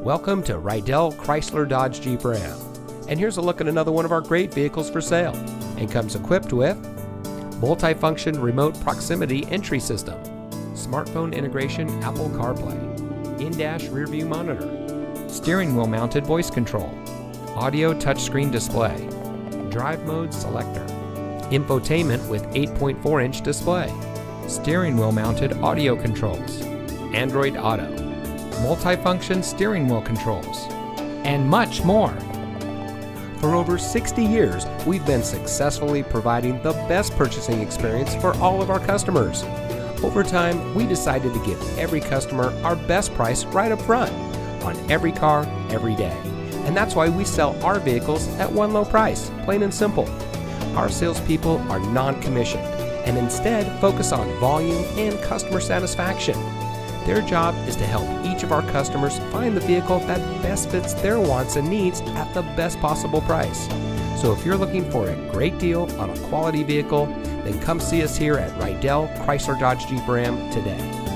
Welcome to Rydell Chrysler Dodge Jeep Ram. And here's a look at another one of our great vehicles for sale. And comes equipped with multifunction remote proximity entry system, smartphone integration Apple CarPlay, in-dash rearview monitor, steering wheel mounted voice control, audio touchscreen display, drive mode selector, infotainment with 8.4 inch display, steering wheel mounted audio controls, Android Auto, multifunction steering wheel controls, and much more. For over 60 years, we've been successfully providing the best purchasing experience for all of our customers. Over time, we decided to give every customer our best price right up front on every car, every day. And that's why we sell our vehicles at one low price, plain and simple. Our salespeople are non commissioned and instead focus on volume and customer satisfaction. Their job is to help each of our customers find the vehicle that best fits their wants and needs at the best possible price. So if you're looking for a great deal on a quality vehicle, then come see us here at Rydell Chrysler Dodge Jeep Ram today.